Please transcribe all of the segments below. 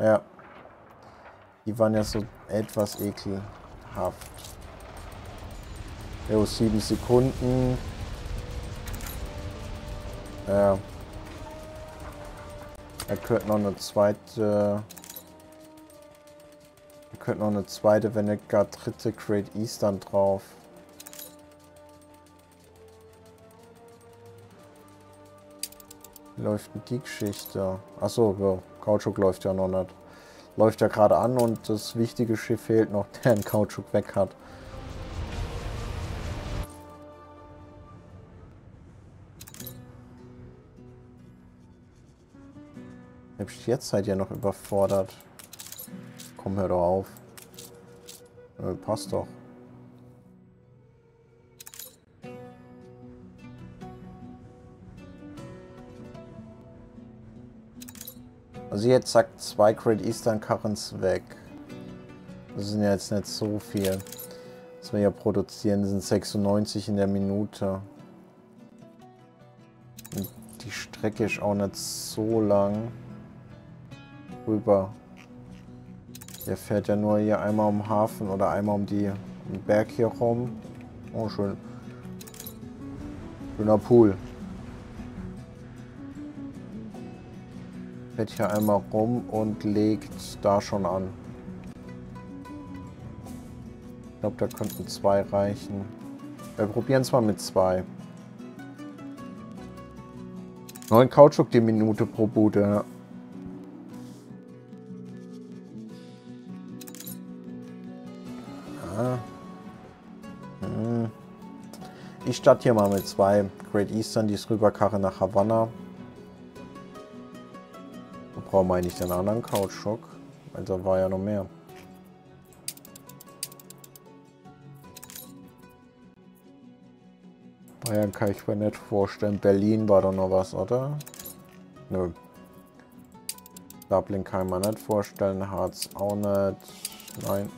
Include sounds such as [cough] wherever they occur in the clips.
Ja. Die waren ja so etwas ekelhaft. Jo, sieben Sekunden. Ja. Er könnte noch eine zweite... Er könnte noch eine zweite, wenn nicht gar dritte Great Eastern drauf. Läuft die Geschichte? Achso, ja, Kautschuk läuft ja noch nicht. Läuft ja gerade an und das wichtige Schiff fehlt noch, [laughs] der einen Kautschuk weg hat. Selbst jetzt seid ihr noch überfordert. Komm, hör doch auf. Äh, passt doch. Also jetzt sagt zwei Great Eastern Currents weg. Das sind ja jetzt nicht so viel. Was wir ja produzieren, sind 96 in der Minute. Und die Strecke ist auch nicht so lang. Rüber. Der fährt ja nur hier einmal um den Hafen oder einmal um, die, um den Berg hier rum. Oh, schön. Schöner Pool. Fährt hier einmal rum und legt da schon an. Ich glaube, da könnten zwei reichen. Wir probieren es mal mit zwei. Neun Kautschuk die Minute pro Bude. Ja. Hm. Ich starte hier mal mit zwei Great Eastern, die ist rüberkarre nach Havanna brauchen wir eigentlich den anderen Couchschock? Weil da war ja noch mehr. Bayern kann ich mir nicht vorstellen. Berlin war doch noch was, oder? Nö. Dublin kann man nicht vorstellen. Harz auch nicht. Nein.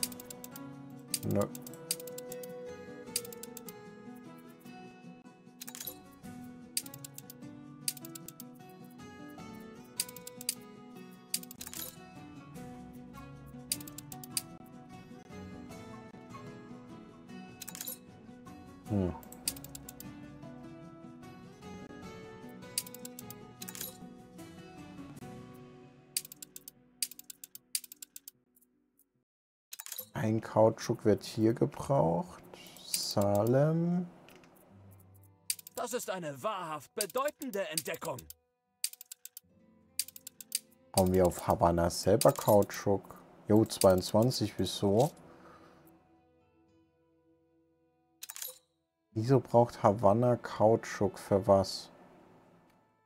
Nö. Kautschuk wird hier gebraucht. Salem. Das ist eine wahrhaft bedeutende Entdeckung. Brauchen wir auf Havanna selber Kautschuk? Jo, 22, wieso? Wieso braucht Havanna Kautschuk für was?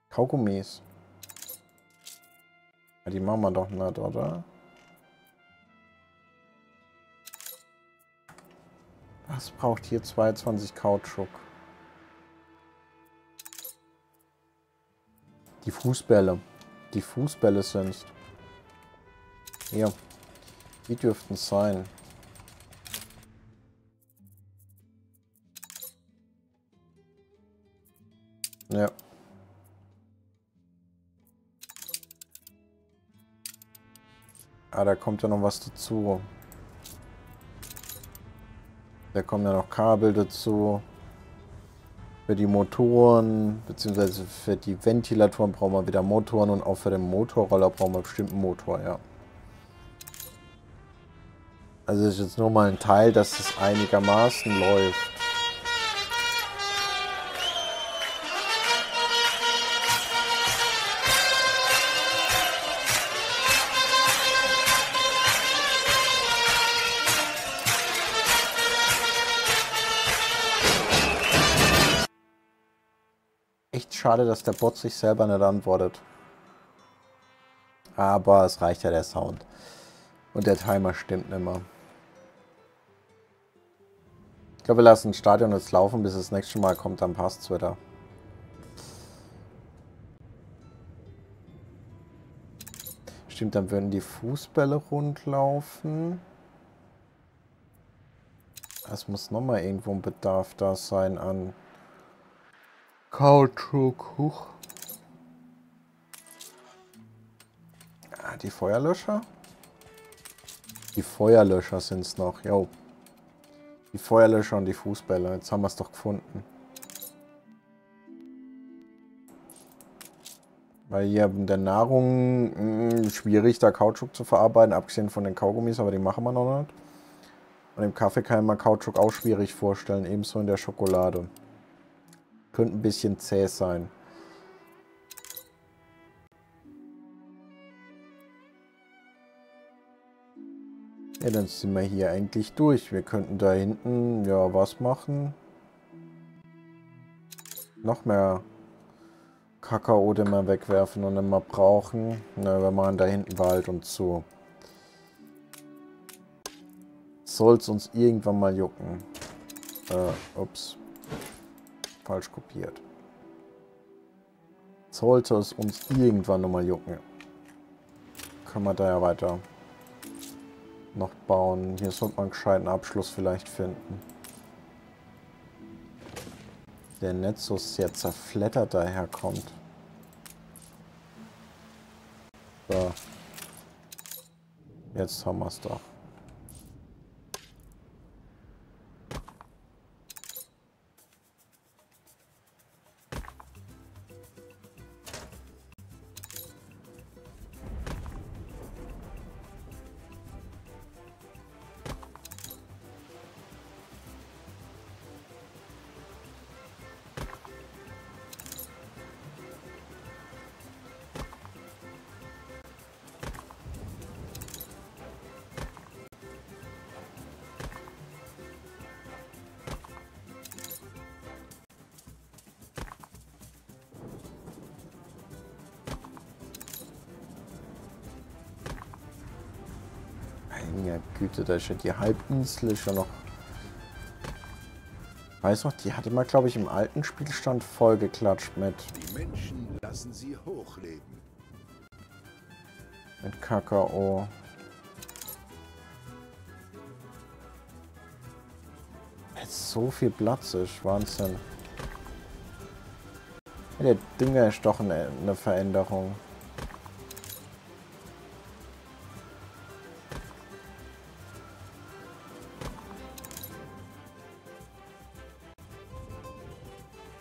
Kaugummis. Die machen wir doch nicht, oder? Was braucht hier 22 Kautschuk? Die Fußbälle. Die Fußbälle sind. Hier. Die dürften sein. Ja. Ah, da kommt ja noch was dazu. Da kommen ja noch Kabel dazu. Für die Motoren, beziehungsweise für die Ventilatoren brauchen wir wieder Motoren und auch für den Motorroller brauchen wir bestimmt einen Motor, ja. Also ist jetzt nur mal ein Teil, dass es einigermaßen läuft. Schade, dass der Bot sich selber nicht antwortet. Aber es reicht ja der Sound. Und der Timer stimmt nicht mehr. Ich glaube, wir lassen das Stadion jetzt laufen, bis das nächste Mal kommt, dann passt es wieder. Stimmt, dann würden die Fußbälle rundlaufen. Es muss nochmal irgendwo ein Bedarf da sein an Kautschuk. Huch. Ah, die Feuerlöscher? Die Feuerlöscher sind es noch, jo. Die Feuerlöscher und die Fußbälle. Jetzt haben wir es doch gefunden. Weil hier in der Nahrung mh, hm, schwierig, da Kautschuk zu verarbeiten, abgesehen von den Kaugummis, aber die machen wir noch nicht. Und im Kaffee kann man Kautschuk auch schwierig vorstellen, ebenso in der Schokolade. Könnte ein bisschen zäh sein. Ja, dann sind wir hier eigentlich durch. Wir könnten da hinten, ja, was machen? Noch mehr Kakao, den wir wegwerfen und immer brauchen. Na, wir machen da hinten Wald und zu. Soll es uns irgendwann mal jucken. Äh, ups. Falsch kopiert. Sollte es uns irgendwann nochmal jucken. Können wir da ja weiter noch bauen. Hier sollte man einen gescheiten Abschluss vielleicht finden. Der so sehr zerflettert daherkommt. So. Jetzt haben wir es doch. Güte, da ist ja die Halbinsel schon noch... Weiß noch, die hatte mal, glaube ich, im alten Spielstand voll geklatscht mit... Die Menschen lassen sie hochleben. Mit Kakao. Jetzt so viel Platz ist, Wahnsinn. Der Dünger ist doch eine, eine Veränderung.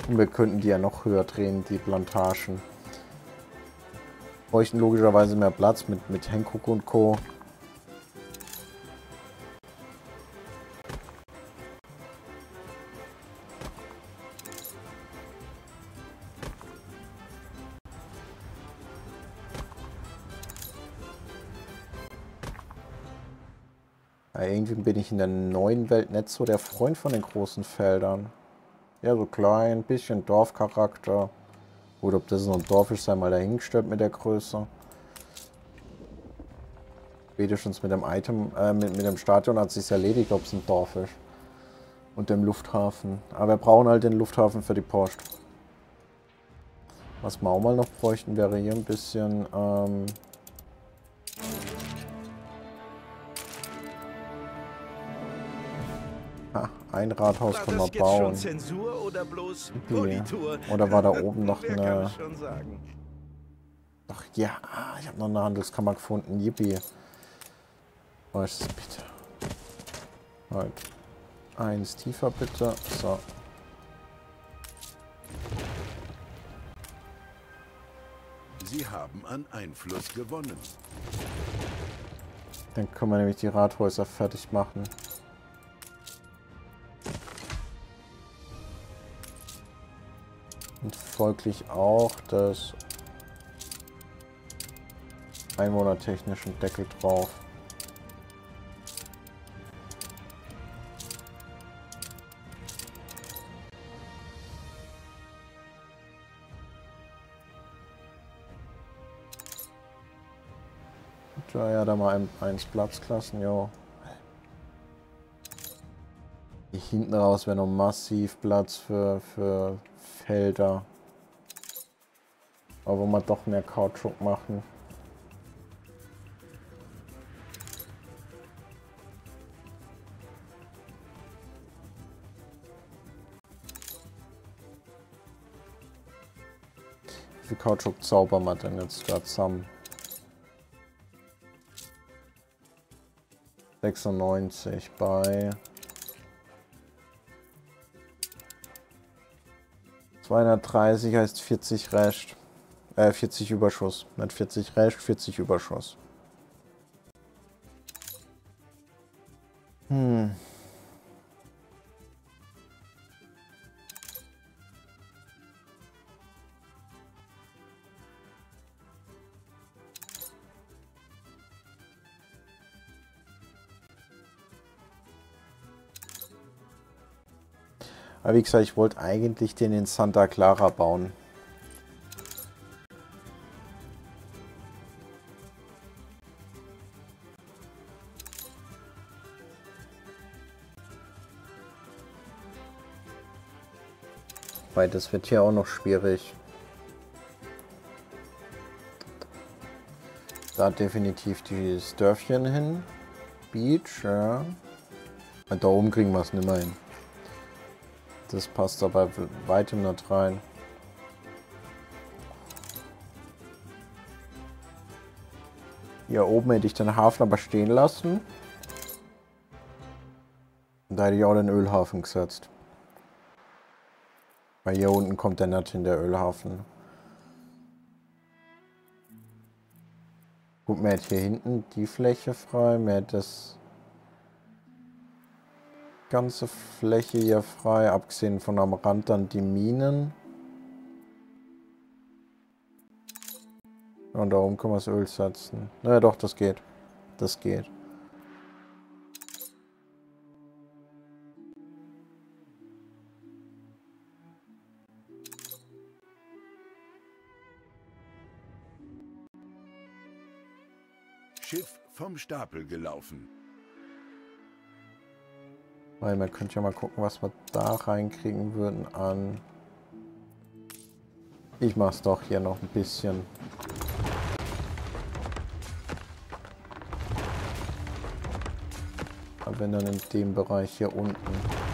Und wir könnten die ja noch höher drehen, die Plantagen. Bräuchten logischerweise mehr Platz mit, mit Hankook und Co. Ja, irgendwie bin ich in der neuen Welt nicht so der Freund von den großen Feldern. Ja, so klein, bisschen Dorfcharakter. Gut, ob das noch ein Dorf ist, sei mal dahingestellt mit der Größe. Spätestens mit dem Item, äh, mit, mit dem Stadion hat sich erledigt, ob es ein Dorf ist. Und dem Lufthafen. Aber wir brauchen halt den Lufthafen für die Post. Was wir auch mal noch bräuchten, wäre hier ein bisschen, ähm, Ein Rathaus können wir bauen. Oder, nee. oder war da oben noch eine... Ach ja, ich habe noch eine Handelskammer gefunden. Yippie. Was bitte? Halt. Eins tiefer bitte. So. Sie haben an Einfluss gewonnen. Dann können wir nämlich die Rathäuser fertig machen. Folglich auch das einwohnertechnischen Deckel drauf. Ja, ja, da mal ein, eins Platzklassen, jo. Hier hinten raus wäre noch massiv Platz für, für Felder. Aber wo wir doch mehr Kautschuk machen. Wie viel Kautschuk zaubern wir denn jetzt da zusammen? 96 bei 230 heißt 40 Rest. Äh, 40 Überschuss. Nicht 40 Rest, 40 Überschuss. Hm. Aber wie gesagt, ich wollte eigentlich den in Santa Clara bauen. Weil das wird hier auch noch schwierig. Da definitiv die Dörfchen hin. Beach, ja. Da oben kriegen wir es nicht mehr hin. Das passt aber weitem nicht rein. Hier oben hätte ich den Hafen aber stehen lassen. Und da hätte ich auch den Ölhafen gesetzt. Weil hier unten kommt der nicht in der Ölhafen. Gut, man hätte hier hinten die Fläche frei, man hätte das ganze Fläche hier frei, abgesehen von am Rand dann die Minen. Und darum können wir das Öl setzen. Naja doch, das geht. Das geht. Stapel gelaufen. Weil man könnte ja mal gucken, was wir da reinkriegen würden an... Ich mach's doch hier noch ein bisschen. Aber wenn dann in dem Bereich hier unten.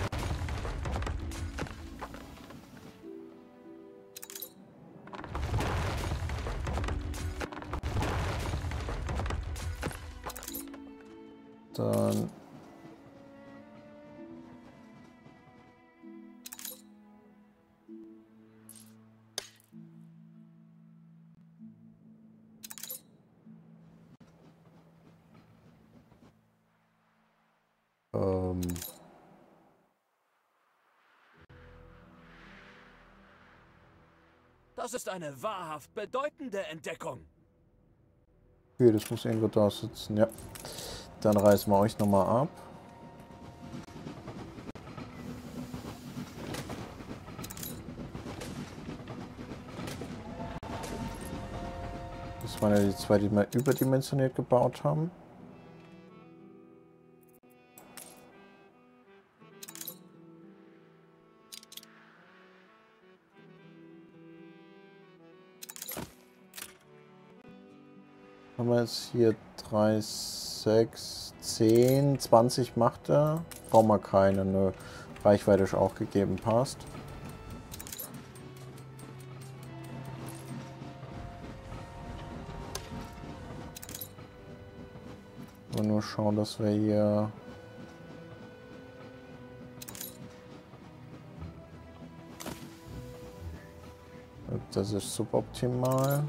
Eine wahrhaft bedeutende Entdeckung. Okay, das muss irgendwo da sitzen, ja. Dann reißen wir euch nochmal ab. Das waren ja die zwei, die wir überdimensioniert gebaut haben. Jetzt hier 3, 6, 10, 20 macht er. Brauchen wir keine, nö. Reichweite ist auch gegeben, passt. Und nur schauen, dass wir hier... Das ist suboptimal.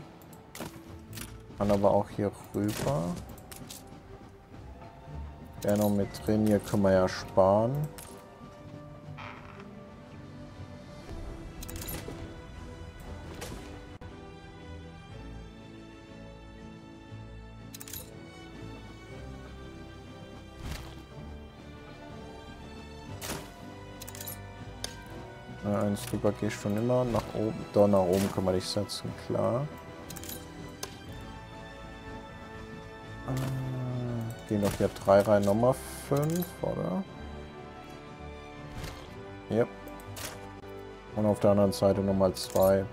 Kann aber auch hier rüber. Der noch mit drin, hier können wir ja sparen. eins drüber gehe ich schon immer. Nach oben, da nach oben kann man dich setzen, klar. Gehen doch hier drei rein, nochmal fünf, oder? Ja. Und auf der anderen Seite nochmal zwei.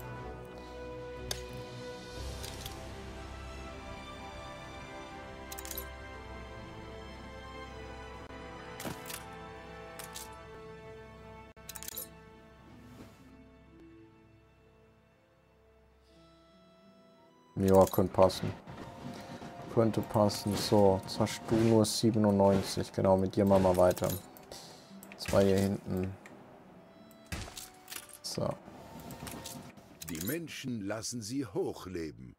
Ja, könnte passen. Könnte passen. So, jetzt hast du nur 97. Genau, mit dir machen wir weiter. Zwei hier hinten. So. Die Menschen lassen sie hochleben.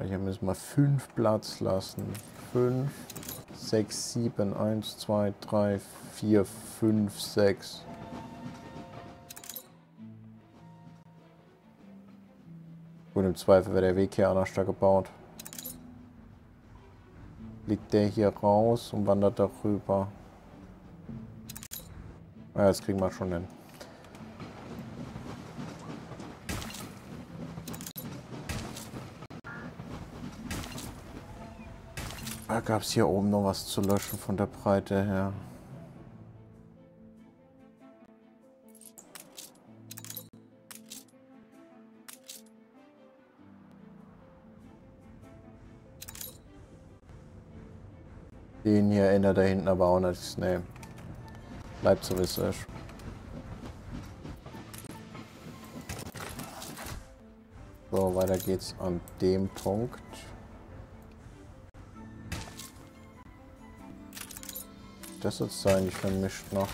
Hier müssen wir fünf Platz lassen. Fünf, sechs, sieben, eins, zwei, drei, vier, fünf, sechs. Gut, im Zweifel wäre der Weg hier anders gebaut. Liegt der hier raus und wandert darüber. Ja, das kriegen wir schon hin. Da gab es hier oben noch was zu löschen von der Breite her. Den hier erinnert da hinten aber auch nicht. Nee. Bleibt so wie es ist. So, weiter geht's an dem Punkt. Das jetzt sein, ich vermischt noch.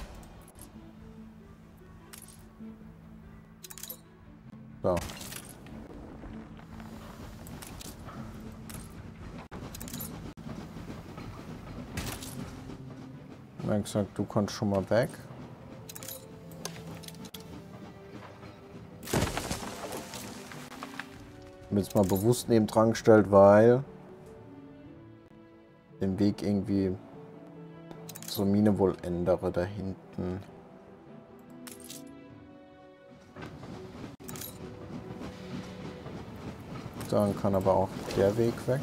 Wie gesagt, du kannst schon mal weg. Jetzt mal bewusst neben dran gestellt, weil den Weg irgendwie zur Mine wohl ändere da hinten. Dann kann aber auch der Weg weg.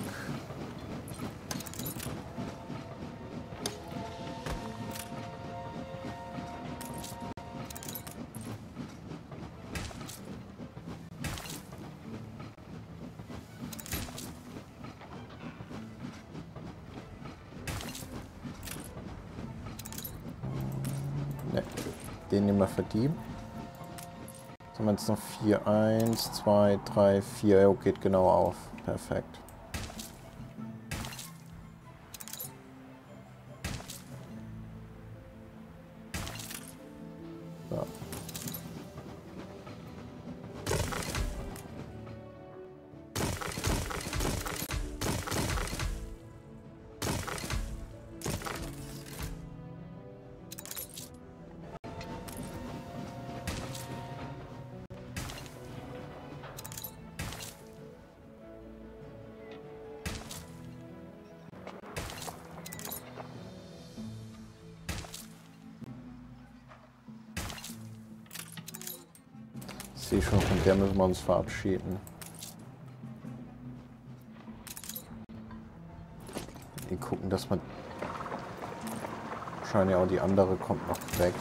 Wir für die. Jetzt haben wir jetzt noch 4. 1, 2, 3, 4. Ja, geht genau auf. Perfekt. Müssen wir uns verabschieden. Wir gucken, dass man... Wahrscheinlich auch die andere kommt noch weg.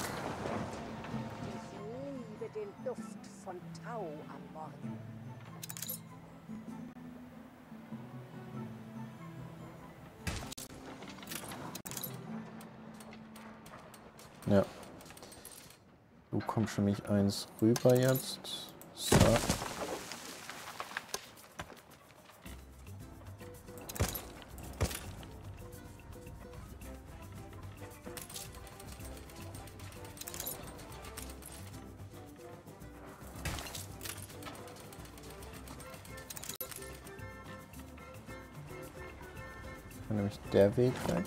Ja. Du kommst für mich eins rüber jetzt. So. Dann nehme ich der Weg weg.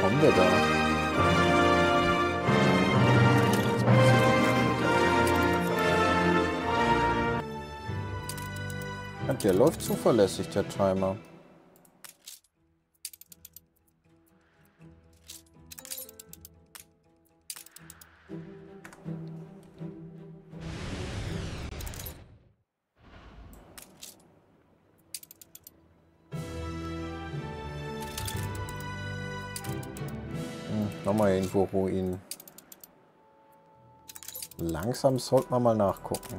Schon wir da? Der läuft zuverlässig, der Timer. Nochmal irgendwo Ruinen. Langsam sollte man mal nachgucken.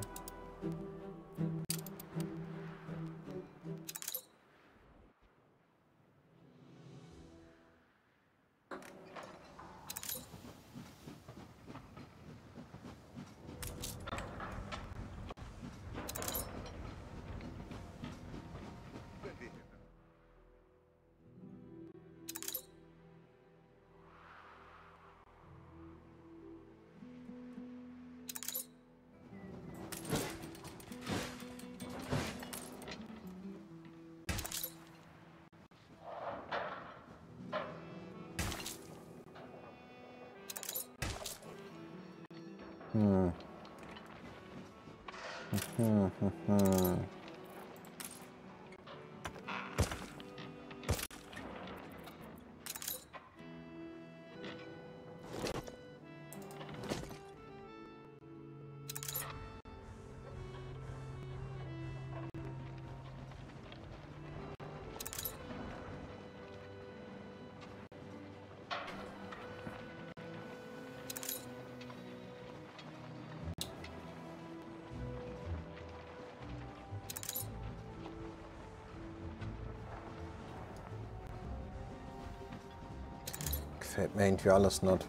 Gefällt mir irgendwie alles nicht.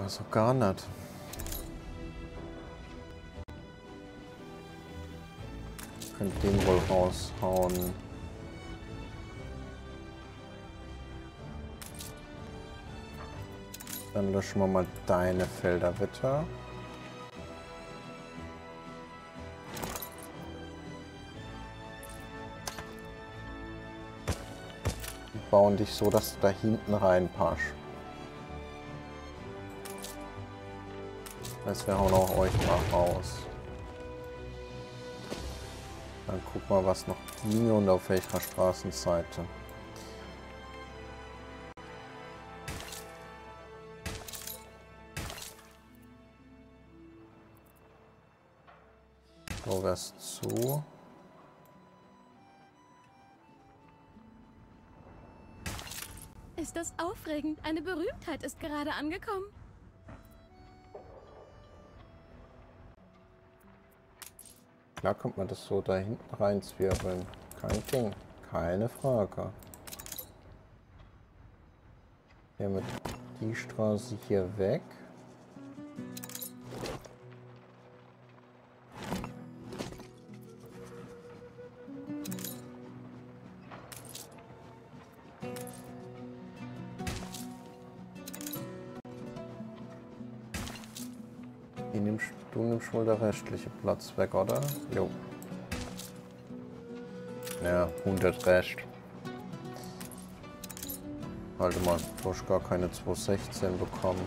Also gar nicht. Könnt den wohl raushauen. Dann löschen wir mal deine Felder bitte. Bauen dich so, dass du da hinten reinpasst. Das wir hauen auch euch mal raus. Dann guck mal, was noch ginge und auf welcher Straßenseite. So wär's zu. Ist das aufregend? Eine Berühmtheit ist gerade angekommen. Klar kommt man das so da hinten reinzwirbeln. Kein Ding. Keine Frage. Hier mit die Straße hier weg. Der restliche Platz weg, oder? Jo. Ja, 100 Rest. Warte mal, du hast gar keine 216 bekommen.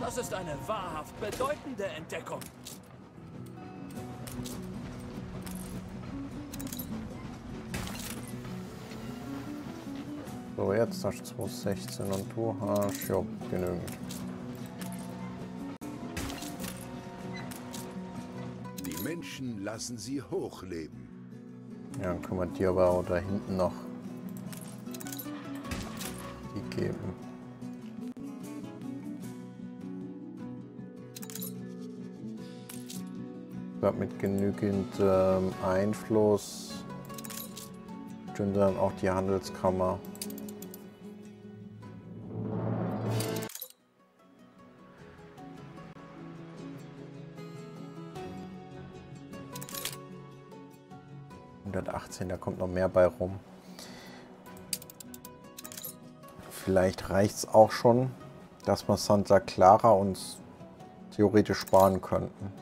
Das ist eine wahrhaft bedeutende Entdeckung. So, jetzt hast du 216 und du hast, ja, genügend. Die Menschen lassen sie hochleben. Ja, dann können wir dir aber auch da hinten noch die geben. Ich glaube, mit genügend ähm, Einfluss stünde dann auch die Handelskammer. Kommt noch mehr bei rum. Vielleicht reicht es auch schon, dass wir Santa Clara uns theoretisch sparen könnten.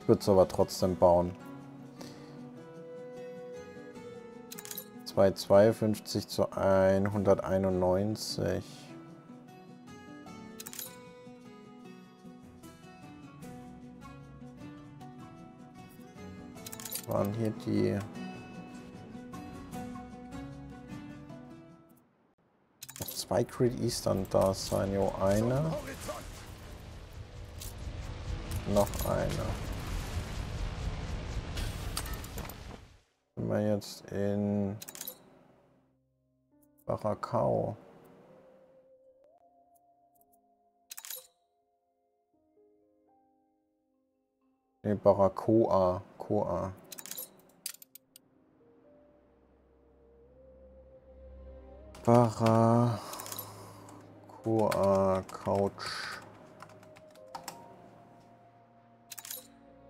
Ich würde es aber trotzdem bauen. 252 zu 191. Waren hier die zwei Great Eastern da sein. Jo, eine. Noch eine. Sind wir jetzt in Barakau. Ne, Baracoa. Coa. Bara. Coa Couch.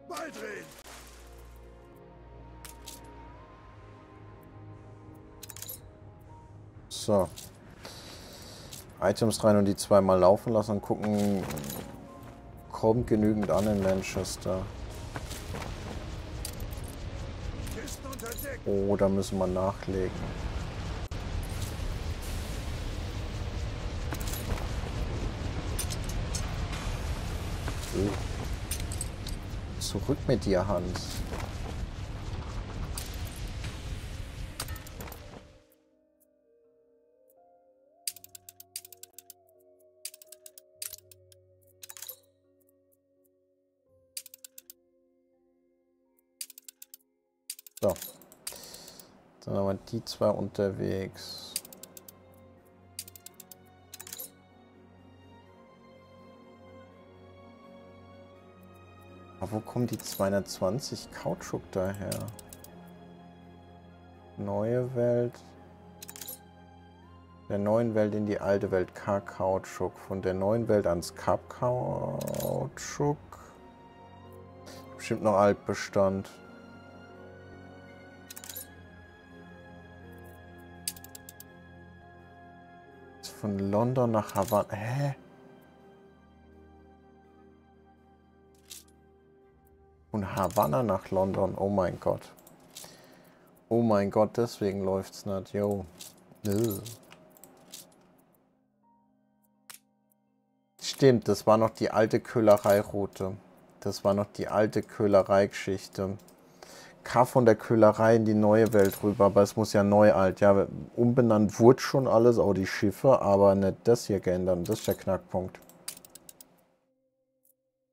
Baldrin! So. Items rein und die zweimal laufen lassen und gucken, kommt genügend an in Manchester. Oh, da müssen wir nachlegen. Zurück mit dir, Hans. So. Dann haben wir die zwei unterwegs. Aber wo kommen die 220 Kautschuk daher? Neue Welt. Der neuen Welt in die alte Welt K-Kautschuk. Von der neuen Welt ans Kap-Kautschuk. Bestimmt noch Altbestand. Von London nach Havanna. Hä? Von Havanna nach London. Oh mein Gott. Oh mein Gott, deswegen läuft's nicht. Yo. Stimmt, das war noch die alte Köhlereiroute. Das war noch die alte Köhlereigeschichte. K von der Köhlerei in die neue Welt rüber, aber es muss ja neu alt. Ja, umbenannt wurde schon alles, auch die Schiffe, aber nicht das hier geändert. Das ist der Knackpunkt.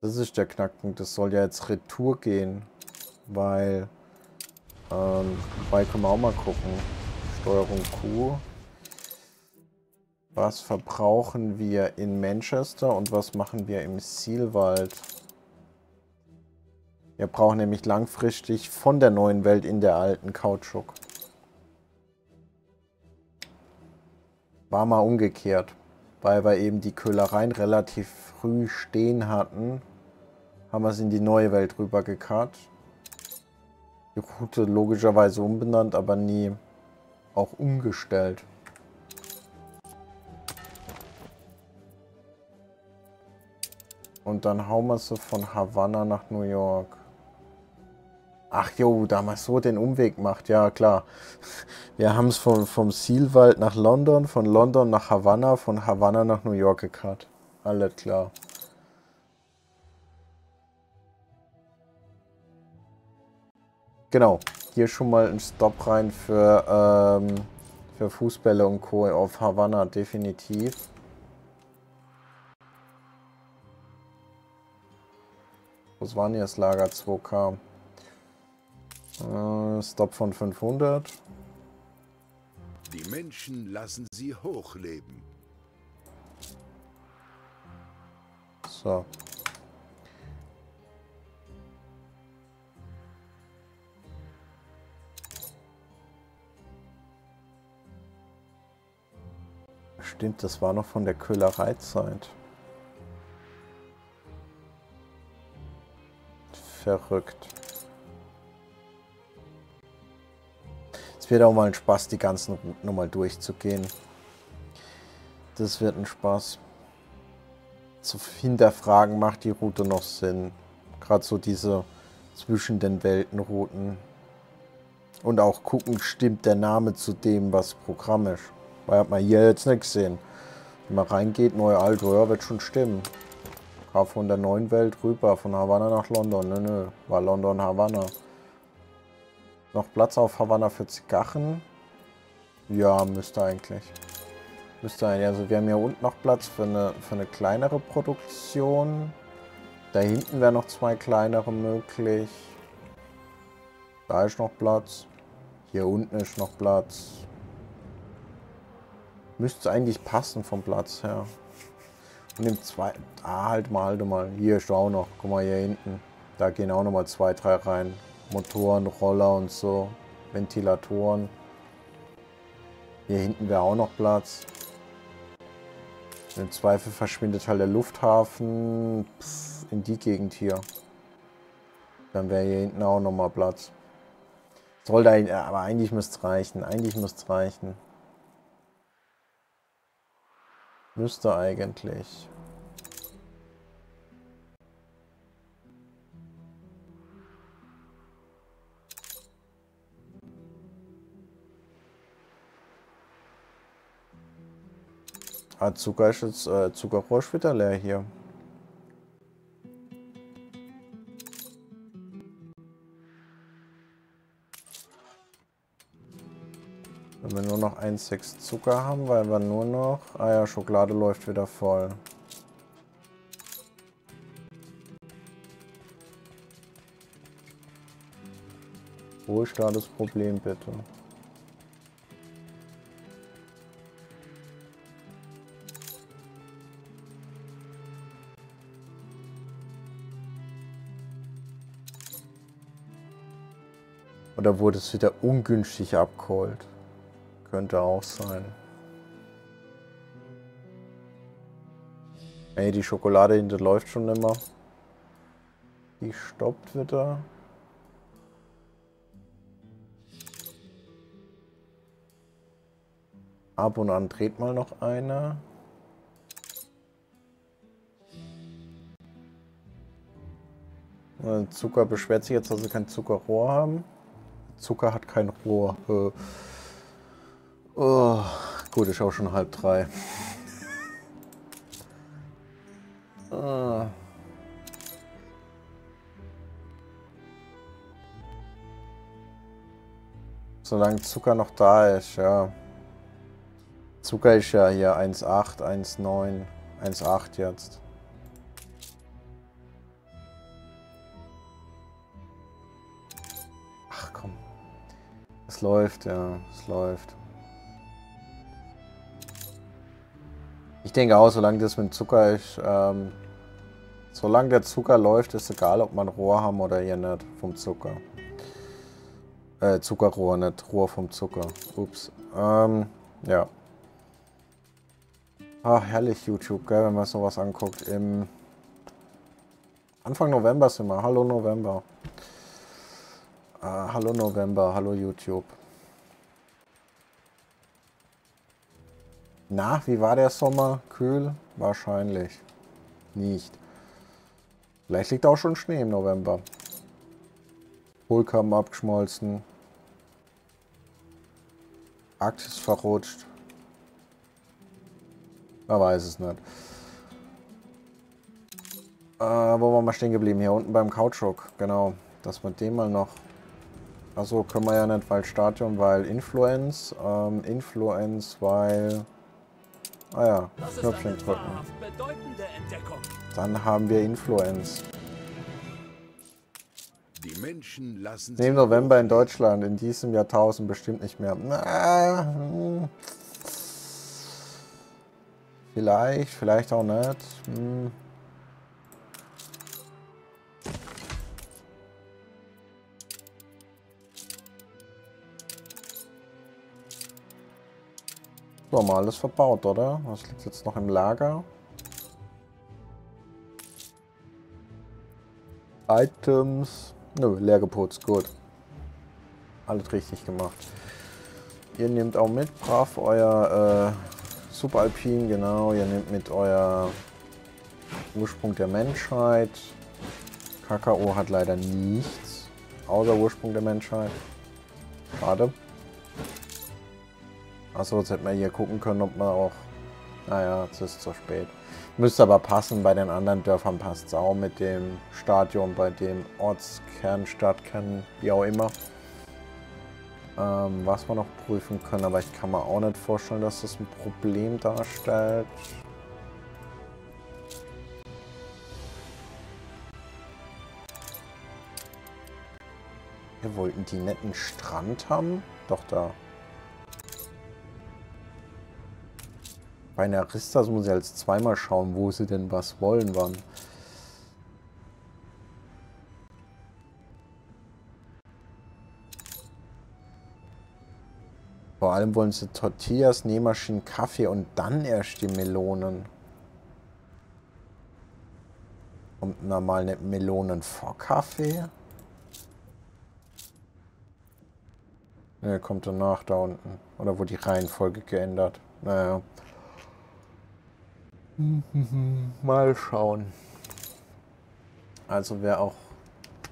Das ist der Knackpunkt. Das soll ja jetzt Retour gehen, weil... Ähm, wobei können wir auch mal gucken. Steuerung Q. Was verbrauchen wir in Manchester und was machen wir im Sealwald? Wir brauchen nämlich langfristig von der neuen Welt in der alten Kautschuk. War mal umgekehrt, weil wir eben die Köhlereien relativ früh stehen hatten, haben wir es in die neue Welt rüber gekarrt. Die Route logischerweise umbenannt, aber nie auch umgestellt. Und dann hauen wir sie von Havanna nach New York. Ach jo, da man so den Umweg macht, ja klar. Wir haben es vom, vom Sealwald nach London, von London nach Havanna, von Havanna nach New York gekarrt. Alles klar. Genau, hier schon mal ein Stop rein für, ähm, für Fußbälle und Co. auf Havanna, definitiv. Was war denn das Lager 2K? Äh, Stop von 500. Die Menschen lassen sie hochleben. So. Stimmt, das war noch von der Köhlereizeit. Verrückt. Es wird auch mal ein Spaß, die ganzen Routen nochmal durchzugehen. Das wird ein Spaß. Zu hinterfragen, macht die Route noch Sinn. Gerade so diese zwischen den Weltenrouten. Und auch gucken, stimmt der Name zu dem, was Programm ist. Weil hat man hier jetzt nicht gesehen. Wenn man reingeht, neue Alto, ja, wird schon stimmen. War von der neuen Welt rüber, von Havanna nach London. Nö, nö, war London, Havanna. Noch Platz auf Havanna für Zigarren? Ja, müsste eigentlich. Müsste eigentlich. Also wir haben hier unten noch Platz für eine, für eine kleinere Produktion. Da hinten wären noch zwei kleinere möglich. Da ist noch Platz. Hier unten ist noch Platz. Müsste eigentlich passen vom Platz her. Und im zweiten... Ah, halt mal, halt mal. Hier ist auch noch. Guck mal, hier hinten. Da gehen auch noch mal zwei, drei rein. Motoren, Roller und so. Ventilatoren. Hier hinten wäre auch noch Platz. Im Zweifel verschwindet halt der Lufthafen pff, in die Gegend hier. Dann wäre hier hinten auch noch mal Platz. Soll da, aber eigentlich müsste es reichen. Eigentlich müsste es reichen. Müsste eigentlich. Ah, Zucker ist jetzt, äh, Zuckerrohr ist wieder leer hier. Wir nur noch 1,6 Zucker haben, weil wir nur noch... Ah ja, Schokolade läuft wieder voll. Wo ist da das Problem, bitte? Oder wurde es wieder ungünstig abgeholt? Könnte auch sein. Ey, die Schokolade hinter läuft schon immer. Die stoppt wieder. Ab und an dreht mal noch einer. Äh, Zucker beschwert sich jetzt, dass sie kein Zuckerrohr haben. Zucker hat kein Rohr. Oh, gut, ist auch schon halb drei. ah. Solange Zucker noch da ist, ja. Zucker ist ja hier 1,8, 1,9, 1,8 jetzt. Ach komm. Es läuft, ja, es läuft. Denke auch, solange das mit Zucker ist, ähm, solange der Zucker läuft, ist egal, ob man Rohr haben oder hier nicht vom Zucker. Äh, Zuckerrohr, nicht Rohr vom Zucker. Ups. Ähm, ja. Ach, herrlich YouTube, gell, wenn man sowas anguckt. Im Anfang November sind wir. Hallo November. Äh, hallo November, hallo YouTube. Na, wie war der Sommer? Kühl? Wahrscheinlich. Nicht. Vielleicht liegt auch schon Schnee im November. Vulkan abgeschmolzen. Arktis verrutscht. Man weiß es nicht. Äh, wo waren wir stehen geblieben? Hier unten beim Kautschuk. Genau. Dass wir den mal noch... Achso, können wir ja nicht, weil Stadion, weil Influence. Ähm, Influence, weil... Ah ja, Knöpfchen drücken. Dann haben wir Influence. Die Menschen lassen Neben November in Deutschland, in diesem Jahrtausend bestimmt nicht mehr. Na, hm. Vielleicht, vielleicht auch nicht. Hm. So, mal alles verbaut, oder? Was liegt jetzt noch im Lager? Items. Nö, leer geputzt, gut. Alles richtig gemacht. Ihr nehmt auch mit, brav, euer äh, Subalpin, genau. Ihr nehmt mit euer Ursprung der Menschheit. Kakao hat leider nichts, außer Ursprung der Menschheit. Schade. Achso, jetzt hätten wir hier gucken können, ob man auch... Naja, es ist zu spät. Müsste aber passen, bei den anderen Dörfern passt es auch mit dem Stadion, bei dem Ortskern, Stadtkern, wie auch immer. Ähm, was wir noch prüfen können, aber ich kann mir auch nicht vorstellen, dass das ein Problem darstellt. Wir wollten die netten Strand haben? Doch, da. Bei Naristas muss ich als zweimal schauen, wo sie denn was wollen wann. Vor allem wollen sie Tortillas, Nähmaschinen, Kaffee und dann erst die Melonen. Kommt normal eine Melonen vor Kaffee? Ne, kommt danach da unten. Oder wurde die Reihenfolge geändert? Naja. [laughs] Mal schauen. Also wäre auch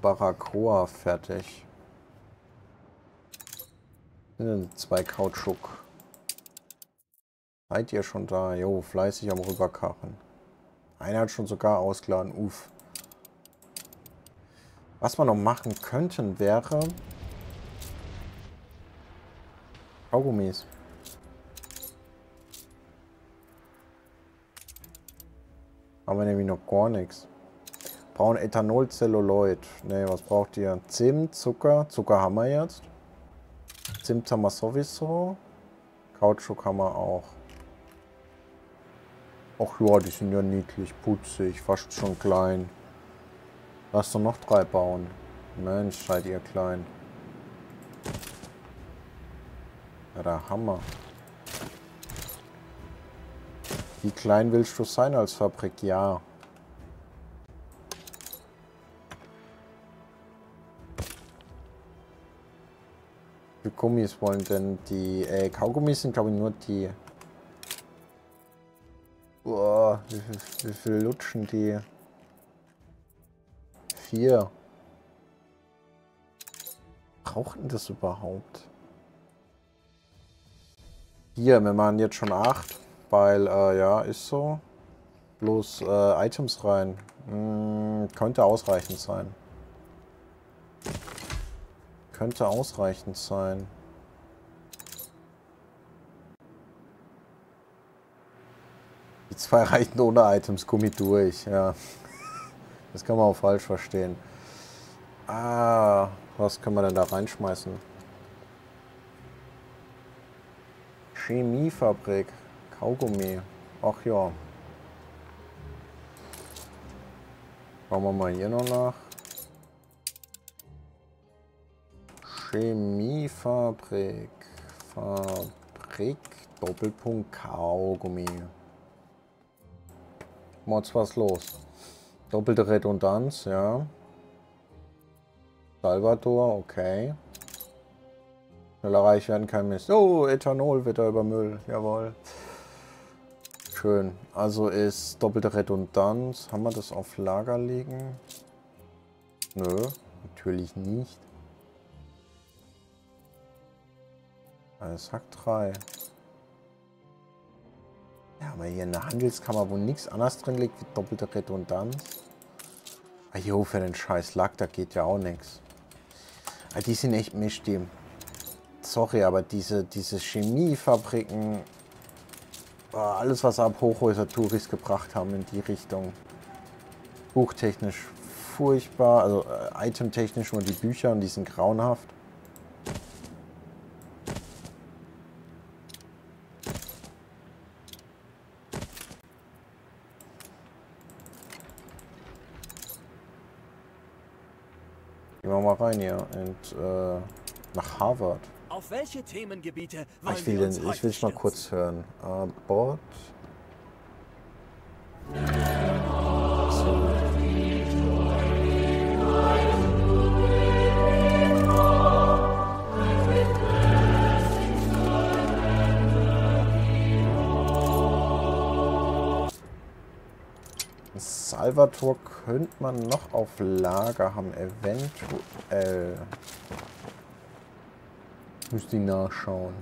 Baracoa fertig. Zwei Kautschuk. Seid ihr schon da? Jo, fleißig am rüberkachen. Einer hat schon sogar ausgeladen. Uff. Was wir noch machen könnten wäre... Kaugummis. Haben wir nämlich noch gar nichts. Brauchen Ethanol, Zelluloid. Ne, was braucht ihr? Zimt, Zucker. Zucker haben wir jetzt. Zimt haben wir sowieso. Kautschuk haben wir auch. Ach ja, die sind ja niedlich, putzig, fast schon klein. Lass doch noch drei bauen. Mensch, seid ihr klein. Ja, der Hammer. Wie klein willst du sein als Fabrik? Ja. Wie Gummis wollen denn die... Äh, Kaugummis sind glaube ich nur die... Boah, wie viel, wie viel lutschen die? Vier. Brauchten das überhaupt? Hier, wir machen jetzt schon acht, weil, äh, ja, ist so. Bloß äh, Items rein. Hm, könnte ausreichend sein. Könnte ausreichend sein. Die zwei [laughs] reichen ohne Items, Gummi durch, ja. Das kann man auch falsch verstehen. Ah, was können wir denn da reinschmeißen? Chemiefabrik. Kaugummi. Ach ja. Schauen wir mal hier noch nach. Chemiefabrik. Fabrik. Doppelpunkt Kaugummi. Mods, was los? Doppelte Redundanz, ja. Salvador, okay. Schneller reich werden kein Mist. Oh, Ethanol wird da über Müll. Jawohl. Schön. Also ist doppelte Redundanz. Haben wir das auf Lager liegen? Nö, natürlich nicht. Alles Hack 3. Ja, aber hier in der Handelskammer, wo nichts anderes drin liegt wie doppelte Redundanz. Ah jo, für den scheiß Lack, da geht ja auch nichts. Ah, die sind echt mischt, die. Sorry, aber diese, diese Chemiefabriken, alles was ab Hochhäuser Touris gebracht haben in die Richtung. Buchtechnisch furchtbar, also äh, itemtechnisch nur die Bücher und die sind grauenhaft. Gehen wir mal rein hier und äh, nach Harvard. Auf welche Themengebiete wollen ich will wir den, uns ich heute will es mal kurz hören. Äh, Bord. Salvatore könnte man noch auf Lager haben, eventuell. Müsste ich nachschauen.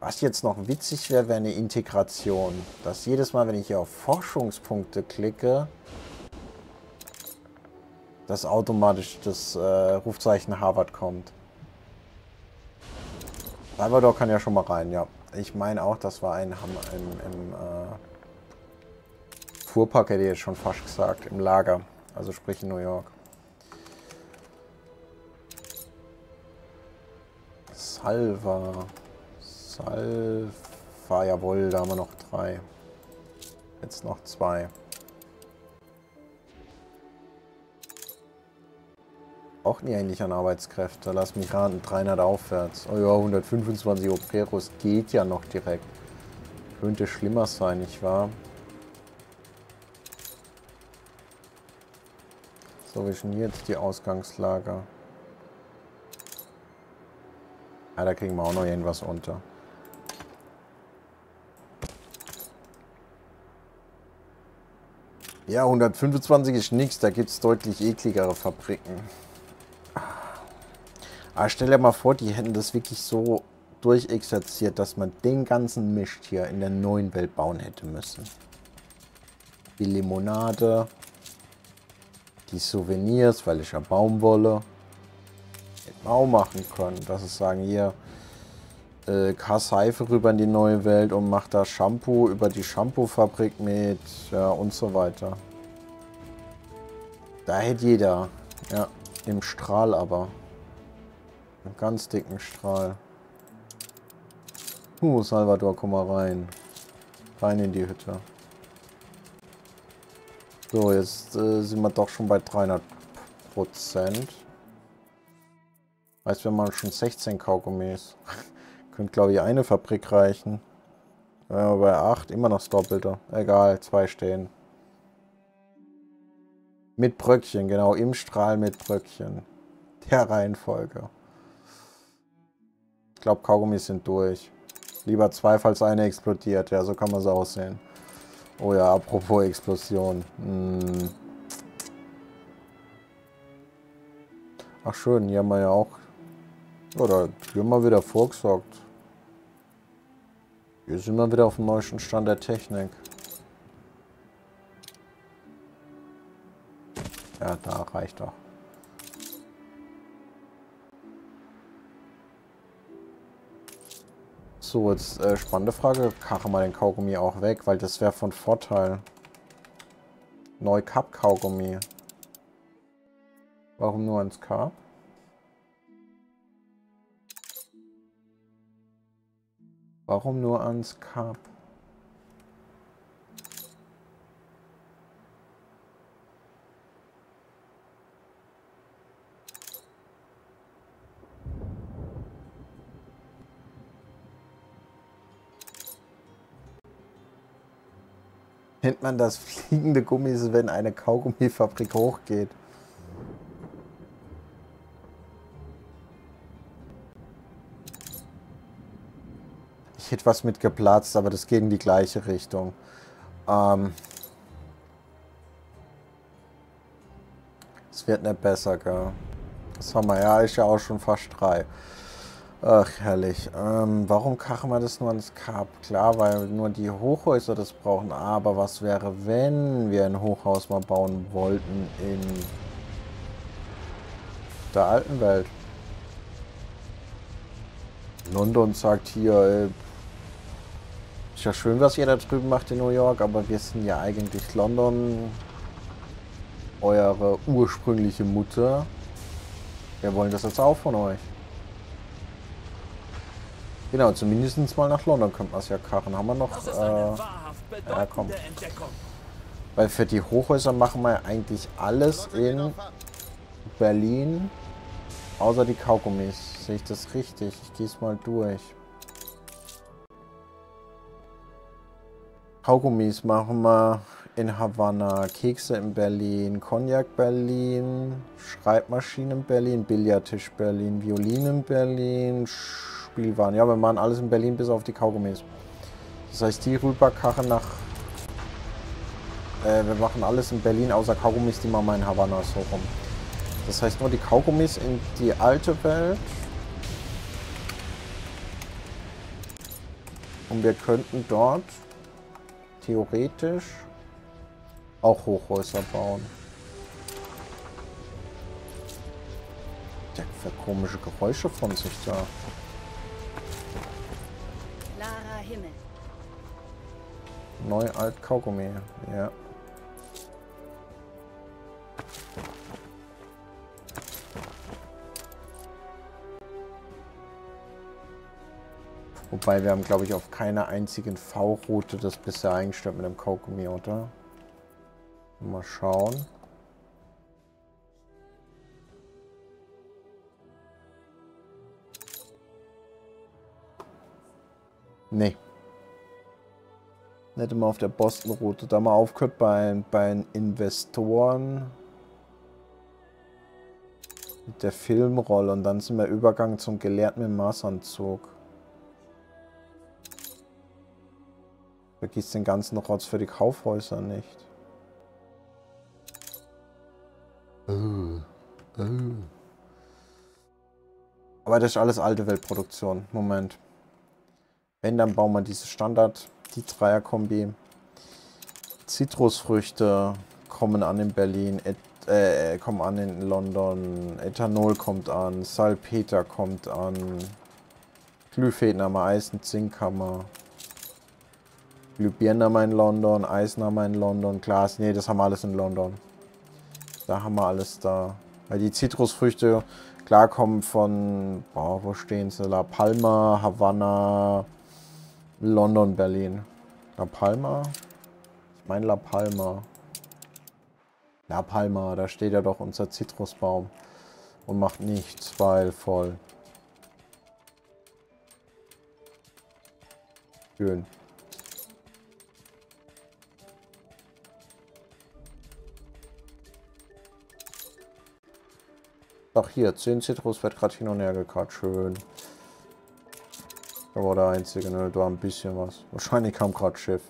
Was jetzt noch witzig wäre, wäre eine Integration. Dass jedes Mal, wenn ich hier auf Forschungspunkte klicke, dass automatisch das äh, Rufzeichen Harvard kommt. Salvador kann ja schon mal rein, ja. Ich meine auch, das war ein Hammer im, im äh, Fuhrpark, hätte ich jetzt schon fast gesagt, im Lager. Also sprich in New York. Salva. Salva, jawohl, da haben wir noch drei. Jetzt noch zwei. Brauchen die eigentlich an Arbeitskräfte? Lass mich raten, 300 aufwärts. Oh ja, 125 Operos geht ja noch direkt. Könnte schlimmer sein, nicht wahr? So, ist denn jetzt die Ausgangslager? Ah, da kriegen wir auch noch irgendwas unter. Ja, 125 ist nichts, da gibt es deutlich ekligere Fabriken. Aber stell dir mal vor, die hätten das wirklich so durchexerziert, dass man den ganzen Mist hier in der neuen Welt bauen hätte müssen. Die Limonade, die Souvenirs, weil ich ja Baumwolle, auch machen können. Dass es sagen, hier, äh, Seife rüber in die neue Welt und macht da Shampoo über die Shampoo-Fabrik mit, ja, und so weiter. Da hätte jeder, ja, im Strahl aber. Einen ganz dicken Strahl. Uh, Salvador, komm mal rein. Rein in die Hütte. So, jetzt äh, sind wir doch schon bei 300 Prozent. Heißt, wir machen schon 16 Kaugummis. [laughs] Könnte, glaube ich, eine Fabrik reichen. Ja, bei 8 immer noch das Doppelte. Egal, zwei stehen. Mit Bröckchen, genau. Im Strahl mit Bröckchen. Der Reihenfolge. Ich glaube, Kaugummis sind durch. Lieber zwei, falls eine explodiert. Ja, so kann man es aussehen. Oh ja, apropos Explosion. Hm. Ach schön, hier haben wir ja auch... Oder hier mal wieder vorgesorgt. Hier sind wir wieder auf dem neuesten Stand der Technik. Ja, da reicht doch. So, jetzt äh, spannende Frage. Kache mal den Kaugummi auch weg, weil das wäre von Vorteil. Neu Cup Kaugummi. Warum nur ans Cup? Warum nur ans Cup? nennt man das fliegende Gummis, wenn eine Kaugummifabrik hochgeht. Hätte was mit geplatzt, aber das geht in die gleiche Richtung. Ähm es wird nicht besser, gell? Das haben wir ja, ist ja auch schon fast drei. Ach, herrlich. Ähm, warum kachen wir das nur ans Kap? Klar, weil nur die Hochhäuser das brauchen. Aber was wäre, wenn wir ein Hochhaus mal bauen wollten in der alten Welt? London sagt hier, ey, ist ja schön, was ihr da drüben macht in New York, aber wir sind ja eigentlich London, eure ursprüngliche Mutter. Wir wollen das jetzt auch von euch. Genau, zumindest mal nach London könnte man es ja karren. Haben wir noch... Äh, ja, komm. Weil für die Hochhäuser machen wir eigentlich alles in Berlin. Außer die Kaugummis. Sehe ich das richtig? Ich gehe es mal durch. Kaugummis machen wir in Havanna, Kekse in Berlin, Cognac Berlin, Schreibmaschinen Berlin, Billardtisch Berlin, Violinen Berlin, Spielwaren. Ja, wir machen alles in Berlin bis auf die Kaugummis. Das heißt, die rüberkachen nach... Äh, wir machen alles in Berlin außer Kaugummis, die machen wir in Havanna so rum. Das heißt nur die Kaugummis in die alte Welt. Und wir könnten dort theoretisch auch Hochhäuser bauen. Der für komische Geräusche von sich da. Himmel. Neu alt Kaugummi, ja. Wobei wir haben, glaube ich, auf keiner einzigen V-Route das bisher eingestellt mit dem Kaugummi, oder? Mal schauen. Nee. Nicht immer auf der Boston-Route. Da mal aufgehört bei, bei Investoren. Mit der Filmrolle. Und dann sind wir Übergang zum Gelehrten im Maßanzug. Vergiss den ganzen Rotz für die Kaufhäuser nicht. Oh. Oh. Aber das ist alles alte Weltproduktion. Moment. Wenn, dann bauen wir diese Standard, die Dreier-Kombi. Zitrusfrüchte kommen an in Berlin. äh, kommen an in London. Ethanol kommt an. Salpeter kommt an. Glühfäden haben wir, Eisen, Zink haben wir. Glühbirnen haben wir in London, Eisen haben wir in London, Glas, nee, das haben wir alles in London. Da haben wir alles da. Weil die Zitrusfrüchte, klar, kommen von, boah, wo stehen sie? La Palma, Havanna, London, Berlin. La Palma? Ich meine La Palma. La Palma, da steht ja doch unser Zitrusbaum. Und macht nichts, weil voll. Schön. Ach hier, 10 Zitrus wird gerade hin und her gekarrt. Schön. Da war der einzige, ne? Da ein bisschen was. Wahrscheinlich kam gerade Schiff.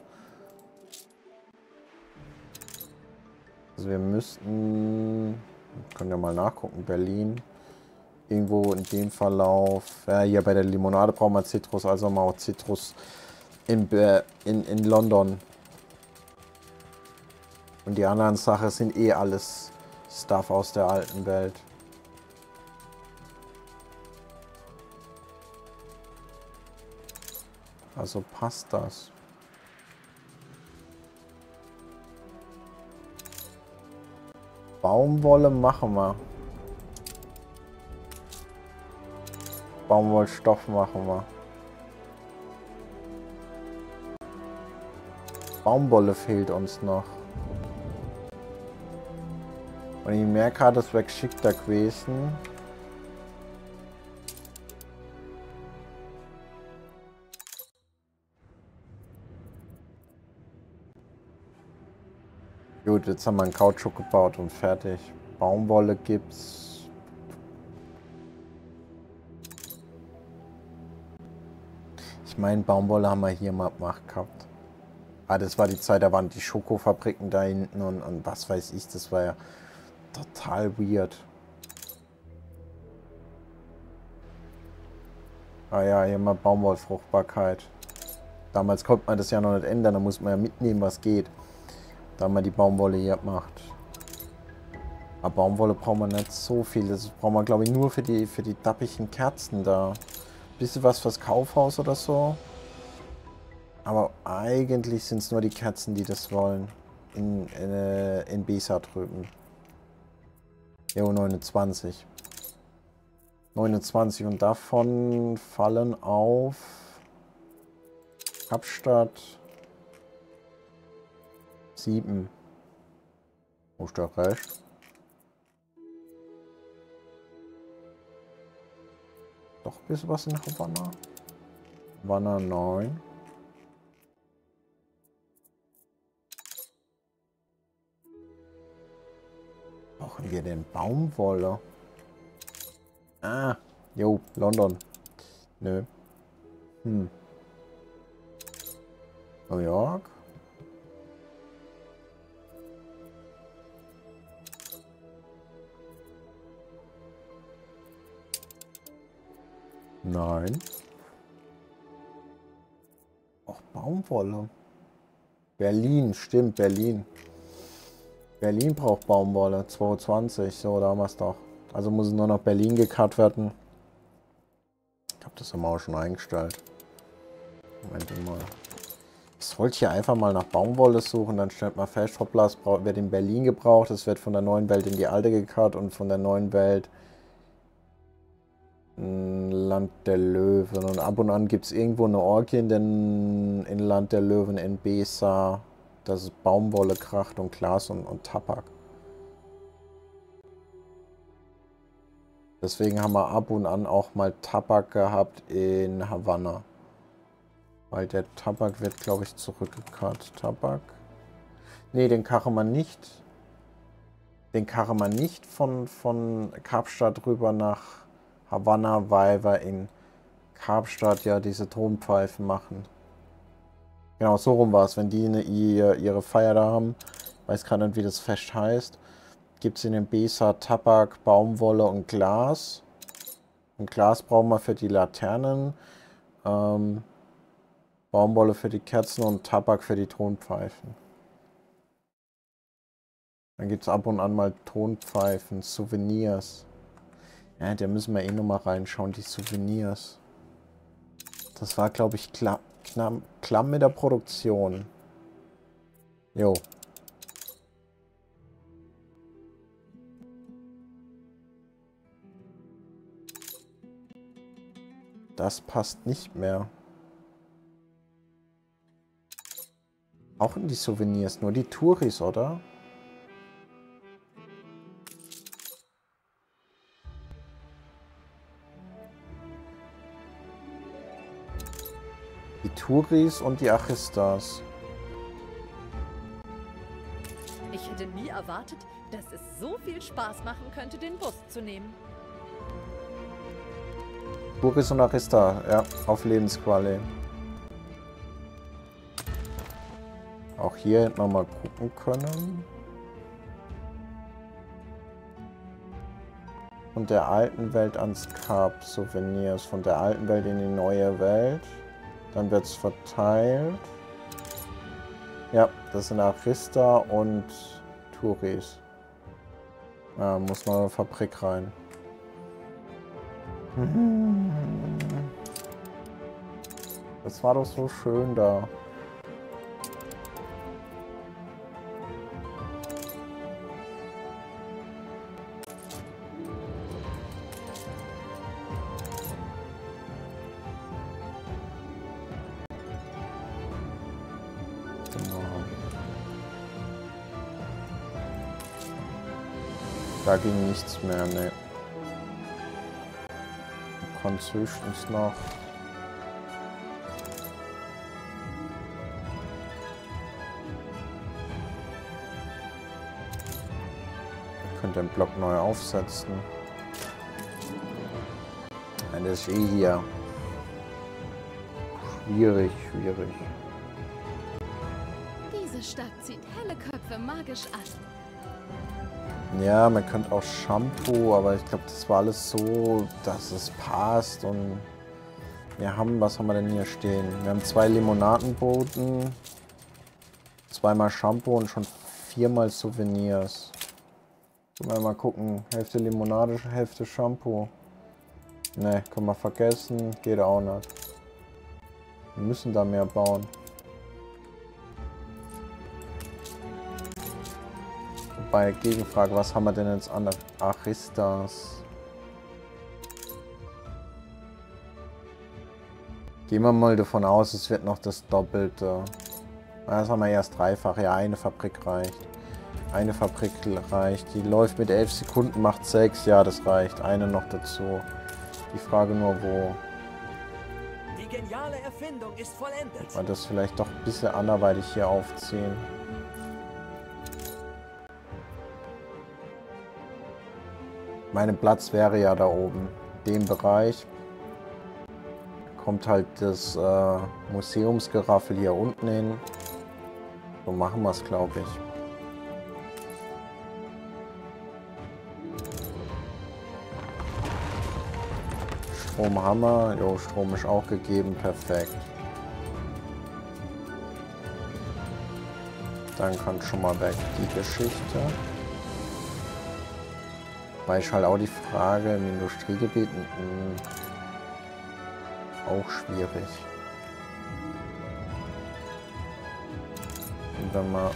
Also wir müssten... Können ja mal nachgucken. Berlin. Irgendwo in dem Verlauf. Ja, hier bei der Limonade brauchen wir Zitrus. Also wir auch Zitrus in, in, in London. Und die anderen Sachen sind eh alles Stuff aus der alten Welt. Also passt das. Baumwolle machen wir. Baumwollstoff machen wir. Baumwolle fehlt uns noch. Und ich merke, das wäre geschickter gewesen. Gut, jetzt haben wir einen Kautschuk gebaut und fertig. Baumwolle gibt's. Ich meine, Baumwolle haben wir hier mal gemacht gehabt. Ah, das war die Zeit, da waren die Schokofabriken da hinten und, und was weiß ich, das war ja total weird. Ah ja, hier mal Baumwollfruchtbarkeit. Damals konnte man das ja noch nicht ändern, da muss man ja mitnehmen, was geht. Da haben wir die Baumwolle hier gemacht. Aber Baumwolle brauchen wir nicht so viel. Das brauchen wir, glaube ich, nur für die, für die dappigen Kerzen da. Bisschen was fürs Kaufhaus oder so. Aber eigentlich sind es nur die Kerzen, die das wollen. In, in, äh, in Besa drüben. Jo, 29. 29 und davon fallen auf Kapstadt 7. Wo ist der Rest? Doch ein bisschen was in Havanna. Havanna 9. Brauchen wir denn Baumwolle? Ah, jo, London. Nö. Hm. New York. Nein. Auch Baumwolle. Berlin, stimmt, Berlin. Berlin braucht Baumwolle. 220, so, da haben wir es doch. Also muss es nur noch Berlin gekarrt werden. Ich glaube, das wir auch schon eingestellt. Moment mal. Ich sollte hier einfach mal nach Baumwolle suchen, dann stellt man fest, hoppla, es wird in Berlin gebraucht, es wird von der neuen Welt in die alte gekarrt und von der neuen Welt Land der Löwen. Und ab und an gibt es irgendwo eine Orgie in, den, in Land der Löwen in Besa. Das ist Baumwolle, Kracht und Glas und, und Tabak. Deswegen haben wir ab und an auch mal Tabak gehabt in Havanna. Weil der Tabak wird, glaube ich, zurückgekarrt. Tabak. Ne, den karren wir nicht. Den karren wir nicht von, von Kapstadt rüber nach Havanna, weil wir in Kapstadt ja diese Tonpfeifen machen. Genau, so rum war es. Wenn die eine, ihr, ihre Feier da haben, weiß gerade nicht, wie das Fest heißt, gibt es in den Besa Tabak, Baumwolle und Glas. Und Glas brauchen wir für die Laternen, ähm, Baumwolle für die Kerzen und Tabak für die Tonpfeifen. Dann gibt es ab und an mal Tonpfeifen, Souvenirs. Ja, da müssen wir eh nochmal reinschauen, die Souvenirs. Das war, glaube ich, klamm, klamm, klamm mit der Produktion. Jo. Das passt nicht mehr. Auch in die Souvenirs, nur die Touris, oder? Die Touris und die Achistas. Ich hätte nie erwartet, dass es so viel Spaß machen könnte, den Bus zu nehmen. Touris und Achista, ja, auf Lebensquali. Auch hier hätten wir mal gucken können. Von der alten Welt ans Kap Souvenirs. Von der alten Welt in die neue Welt. Dann wird es verteilt. Ja, das sind Arista und Touris. Ja, muss noch eine Fabrik rein. Das war doch so schön da. Da ging nichts mehr, ne. Französisch noch. Ihr könnt den Block neu aufsetzen. Nein, das ist eh hier. Schwierig, schwierig. Diese Stadt zieht helle Köpfe magisch an. Ja, man könnte auch Shampoo, aber ich glaube, das war alles so, dass es passt und wir haben, was haben wir denn hier stehen? Wir haben zwei Limonadenboten, zweimal Shampoo und schon viermal Souvenirs. Können wir mal gucken, Hälfte Limonade, Hälfte Shampoo. Ne, können wir vergessen, geht auch nicht. Wir müssen da mehr bauen. Bei Gegenfrage, was haben wir denn jetzt an Aristas? Gehen wir mal davon aus, es wird noch das Doppelte. Das haben wir erst dreifach. Ja, eine Fabrik reicht. Eine Fabrik reicht. Die läuft mit 11 Sekunden, macht 6. Ja, das reicht. Eine noch dazu. Die Frage nur, wo. Die geniale Erfindung ist vollendet. Mal das vielleicht doch ein bisschen anderweitig hier aufziehen. Mein Platz wäre ja da oben. Dem Bereich kommt halt das äh, Museumsgeraffel hier unten hin. So machen wir es, glaube ich. Strom haben wir. Jo, Strom ist auch gegeben. Perfekt. Dann kann schon mal weg die Geschichte. Halt auch die Frage im Industriegebiet hm, auch schwierig. Und wenn man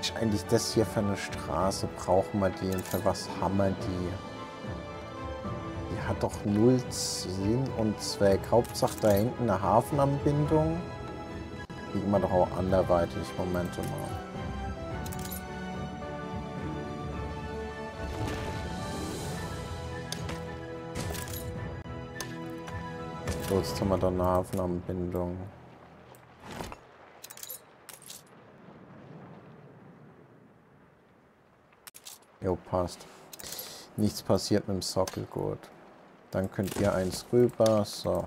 ist eigentlich das hier für eine Straße? Brauchen wir die und für was haben wir die? Die hat doch null Sinn und Zweck. Hauptsache da hinten eine Hafenanbindung. Liegen wir doch auch anderweitig. Momente mal. So, jetzt haben wir da eine Hafenanbindung. Jo, passt. Nichts passiert mit dem Sockel, gut. Dann könnt ihr eins rüber, so.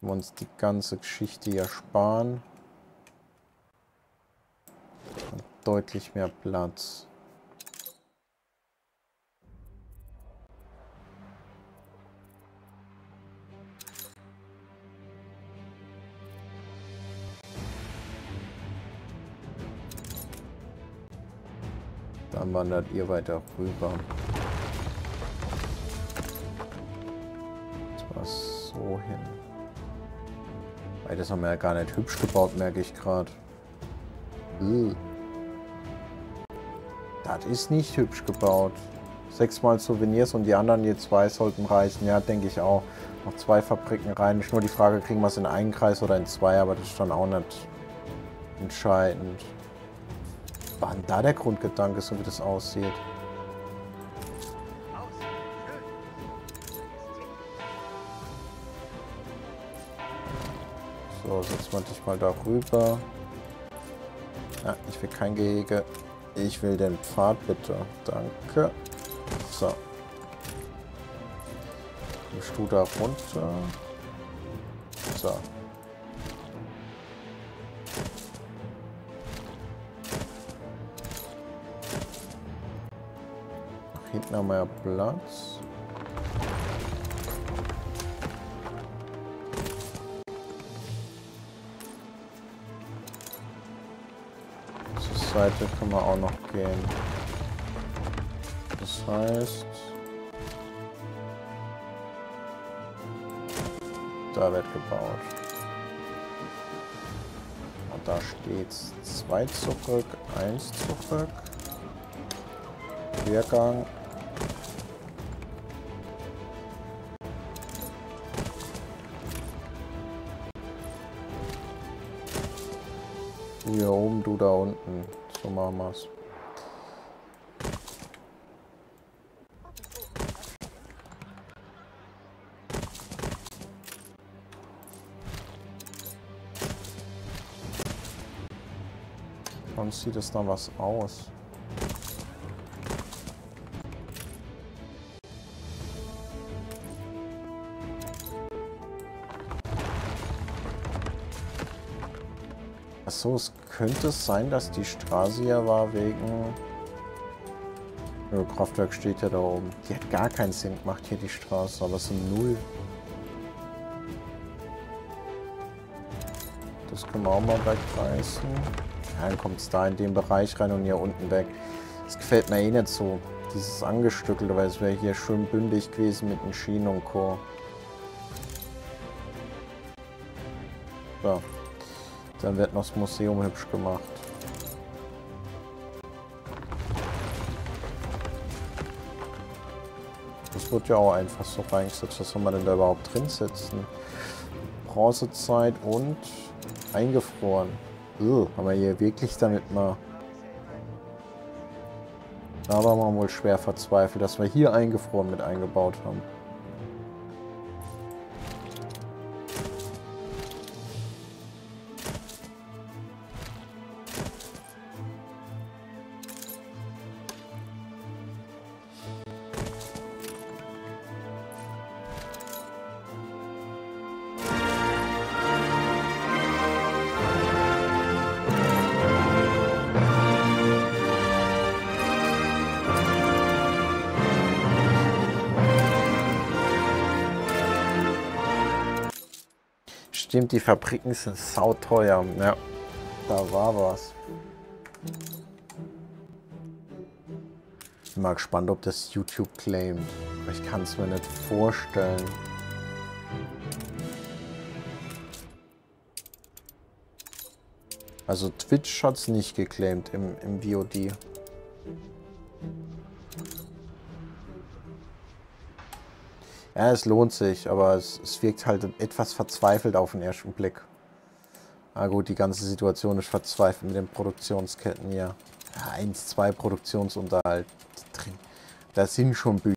Wir uns die ganze Geschichte hier sparen. Und deutlich mehr Platz. Dann wandert ihr weiter rüber. Das war so hin. Das haben wir ja gar nicht hübsch gebaut, merke ich gerade. Das ist nicht hübsch gebaut. Sechsmal Souvenirs und die anderen je zwei sollten reichen. Ja, denke ich auch. Noch zwei Fabriken rein. Nicht nur die Frage, kriegen wir es in einen Kreis oder in zwei, aber das ist dann auch nicht entscheidend. War denn da der Grundgedanke, so wie das aussieht? So, setz mal dich mal darüber. Ja, ich will kein Gehege. Ich will den Pfad, bitte. Danke. So. Mischst du da runter? So. Wir ja Platz. Zur Seite können wir auch noch gehen. Das heißt... Da wird gebaut. Und da steht's. Zwei zurück, eins zurück. Quergang. Hier oben, du da unten. So machen wir's. Sonst sieht es dann was aus. Achso, es könnte sein, dass die Straße hier war wegen... Ja, Kraftwerk steht ja da oben. Die hat gar keinen Sinn gemacht hier, die Straße, aber es sind null. Das können wir auch mal wegreißen. Ja, dann kommt es da in den Bereich rein und hier unten weg. Das gefällt mir eh nicht so. Dieses Angestückelte, weil es wäre hier schön bündig gewesen mit den Schienen und Co. So. Dann wird noch das Museum hübsch gemacht. Das wird ja auch einfach so reingesetzt. Was soll man denn da überhaupt drin setzen? Bronzezeit und eingefroren. Ugh, haben wir hier wirklich damit mal... Da war man wohl schwer verzweifelt, dass wir hier eingefroren mit eingebaut haben. Die Fabriken sind sauteuer. Ja, da war was. Bin mal gespannt, ob das YouTube claimt. Ich kann es mir nicht vorstellen. Also Twitch hat es nicht geclaimt im, im VOD. Ja, es lohnt sich, aber es, es wirkt halt etwas verzweifelt auf den ersten Blick. Na gut, die ganze Situation ist verzweifelt mit den Produktionsketten hier. Ja, eins, zwei Produktionsunterhalt drin. Da sind schon Bücher.